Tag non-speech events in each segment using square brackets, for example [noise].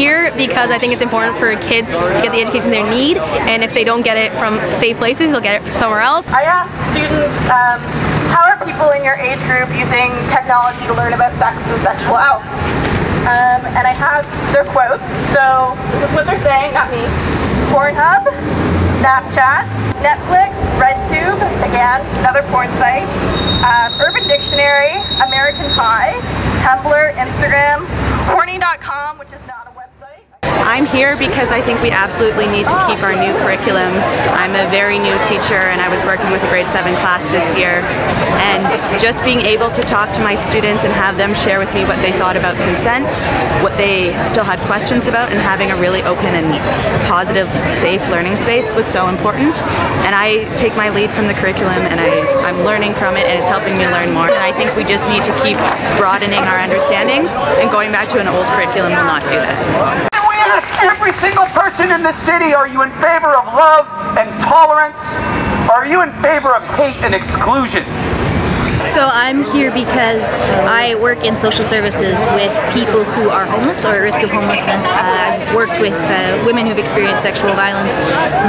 here because I think it's important for kids to get the education they need, and if they don't get it from safe places, they'll get it from somewhere else. I asked students, um, how are people in your age group using technology to learn about sex and sexual health? Um, and I have their quotes. So this is what they're saying, not me. Pornhub, Snapchat, Netflix, RedTube, again, another porn site, um, Urban Dictionary, American Pie, Tumblr, Instagram, horny.com, which is not a website. I'm here because I think we absolutely need to keep our new curriculum. I'm a very new teacher and I was working with a grade 7 class this year and just being able to talk to my students and have them share with me what they thought about consent, what they still had questions about and having a really open and positive, safe learning space was so important. And I take my lead from the curriculum and I, I'm learning from it and it's helping me learn more. And I think we just need to keep broadening our understandings and going back to an old curriculum will not do that every single person in the city, are you in favor of love and tolerance? Or are you in favor of hate and exclusion? So I'm here because I work in social services with people who are homeless or at risk of homelessness. I've worked with uh, women who've experienced sexual violence.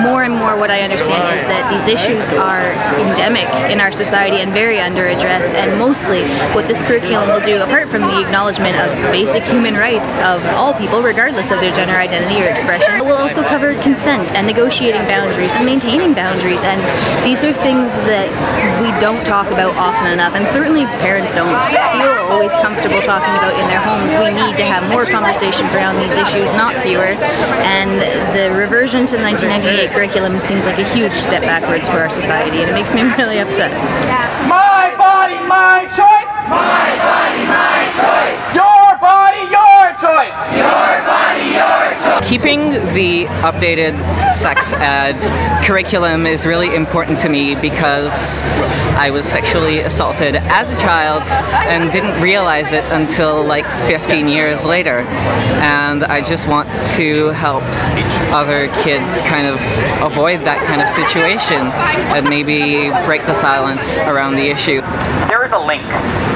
More and more what I understand is that these issues are endemic in our society and very underaddressed. and mostly what this curriculum will do, apart from the acknowledgement of basic human rights of all people regardless of their gender identity or expression, it will also cover consent and negotiating boundaries and maintaining boundaries and these are things that we don't talk about often enough enough, and certainly parents don't feel always comfortable talking about in their homes. We need to have more conversations around these issues, not fewer, and the reversion to the 1998 curriculum seems like a huge step backwards for our society, and it makes me [laughs] really upset. My body, my choice! My body, my choice! Your body, your choice! Your body, your choice! Keeping the updated sex ed curriculum is really important to me because I was sexually assaulted as a child and didn't realize it until like 15 years later. And I just want to help other kids kind of avoid that kind of situation and maybe break the silence around the issue. There is a link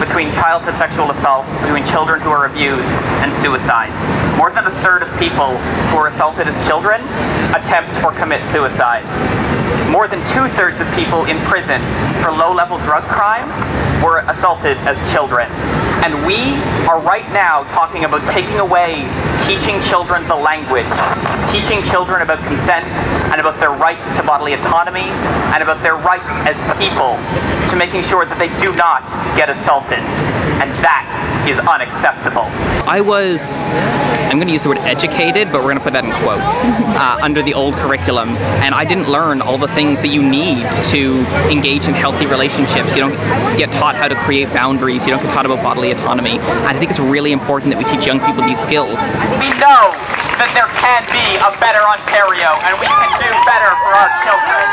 between childhood sexual assault, between children who are abused, and suicide. More than a third of people who are assaulted as children attempt or commit suicide. More than two-thirds of people in prison for low-level drug crimes were assaulted as children. And we are right now talking about taking away teaching children the language, teaching children about consent and about their rights to bodily autonomy and about their rights as people to making sure that they do not get assaulted. And that is unacceptable. I was, I'm going to use the word educated, but we're going to put that in quotes, [laughs] uh, under the old curriculum. And I didn't learn all the things that you need to engage in healthy relationships. You don't get taught how to create boundaries. You don't get taught about bodily autonomy. And I think it's really important that we teach young people these skills. We know that there can be a better Ontario and we can do better for our children.